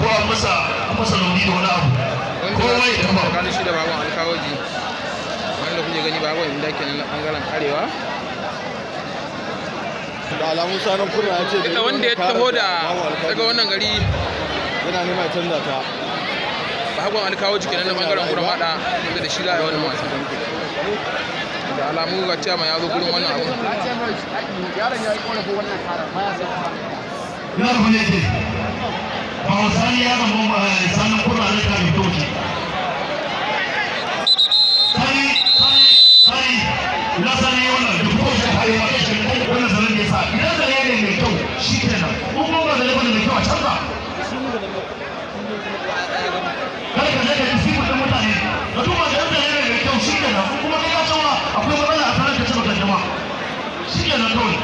ko an masa da wani abu. Wanda kowa ya su tamba tsakanin shi da bagon alkawaji wanda kuke gani bagon inda kenan na ɓangaren arewa. Da alamun sanan kurna ya ce da wanda ya taho da daga wannan gari. Yana nema ya canza ta. Bagon alkawaji kenan na ɓangaren kurmada wanda da shi za a yi wannan wasa. Da alamu ga cewa ya zo gurin wannan abu ina da ne ke ba wa sani ya zama ba sanin kurna da ta mai ce sani sani sani ina sani wannan da kuma shi ma kai shi wannan zanen da ya sa. Idan zane ne mai kyau shi kenan ko kuma ba zane ba ne mai kyau a canza kada ka je ka ji sifu ɗin mutane. Ka duba da zane ne mai kyau shi kenan ko kuma kai ka cewa akwai matsala a sanar da ce baka jama shi kenan kawai.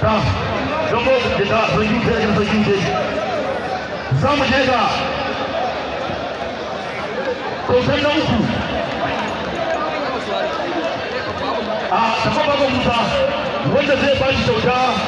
Ta zama da ta yi ta yin sun yi za mu je musa wanda zai ba shi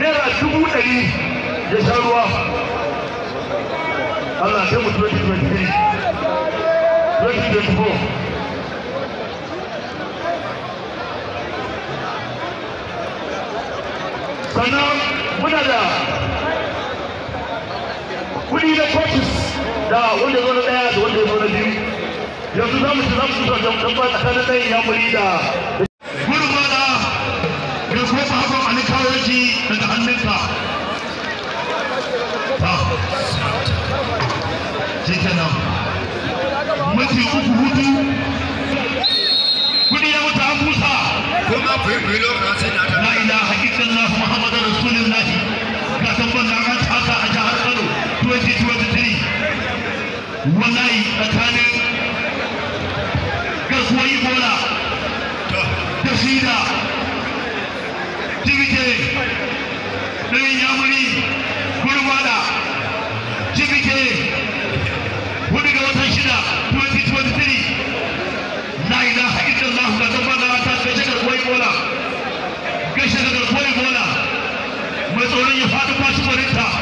naira dubu ɗari ya sha ruwa Allah sai mu 2023 2024 sannan muna da kuɗi na coaches da wanda zo na ɗaya da wanda zo na biyu yanzu za mu ci za mu ci zuwa don ba tsakanin ɗayan ya da wallahi tsakanin gasuwar ibola da shi jibike ɗarin yamuri gurbada jibike huɗu ga watan shida 2023 la ilaha illallah da zama da ta gashe garkuwar ibola gashe da garkuwar ibola mai tsoron ya faɗi kwashe barinta.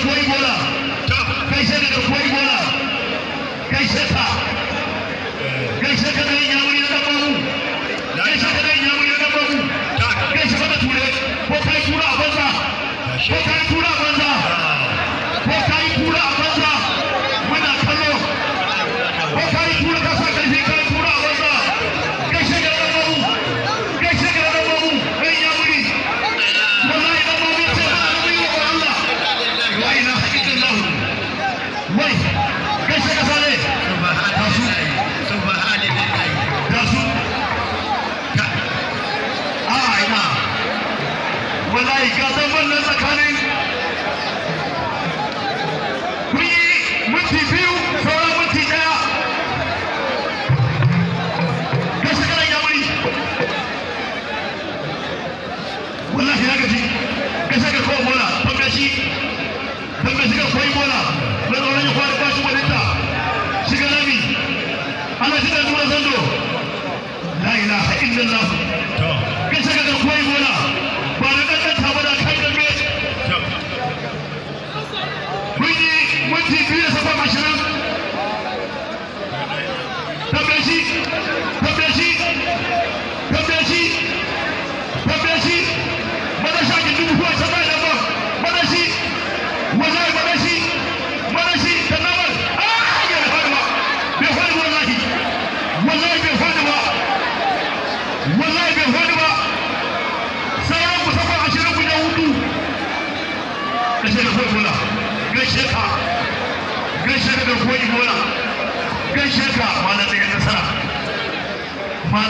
da kuwai gola kai sai daga kuwai gola kai sai ta wanda shiga koyi bola na tsoron ya kwari bashi gwaninta shiga lami ana shiga duba zando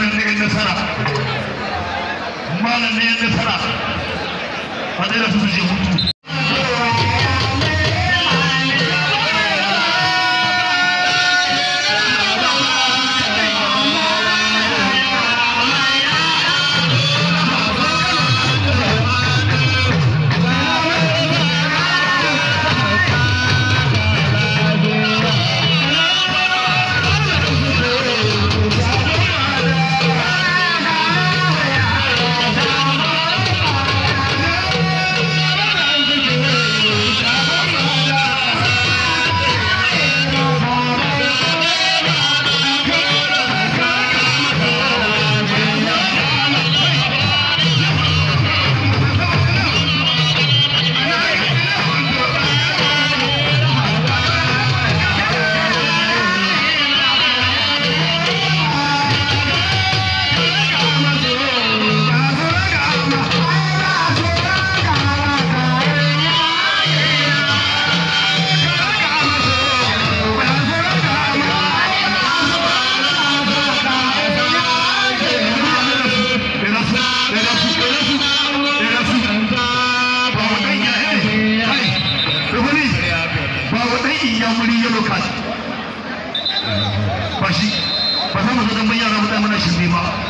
malam ne nasara. Malam ne nasara. Je hutu in ya muri yellow card. Ba shi ba za mu zo don bayyana mutane mana shirme ba.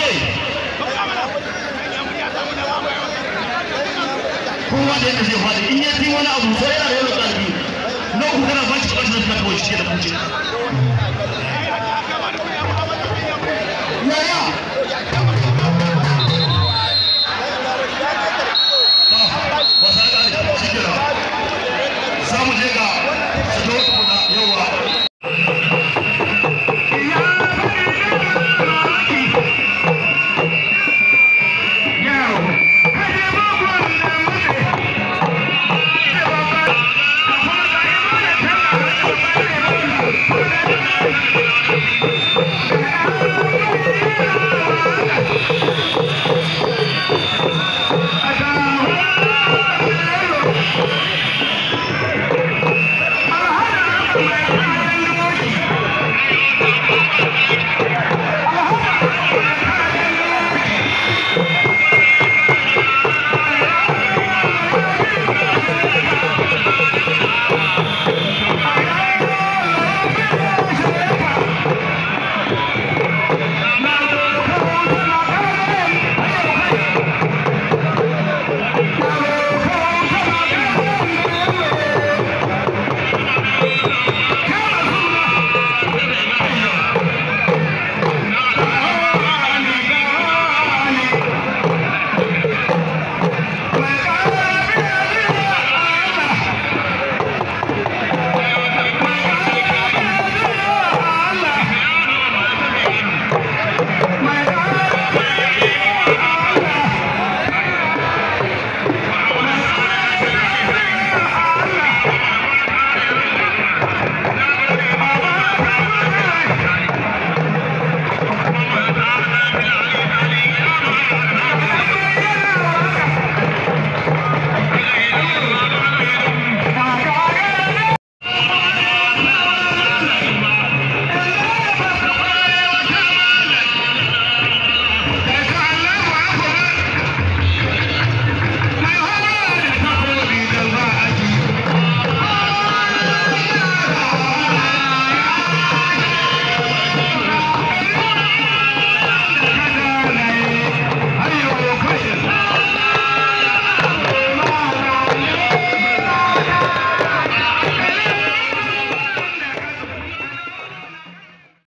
da yadda zai faɗi. In ya wani abu sai yana da yau da ƙarfi na uku kana ba shi ka ba shi zai fi kawai shi da kuce